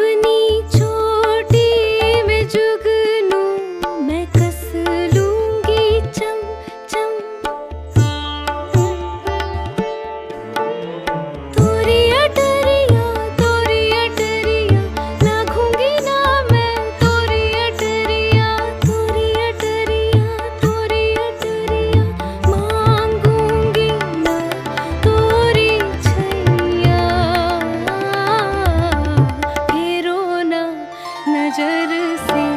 分に नजर से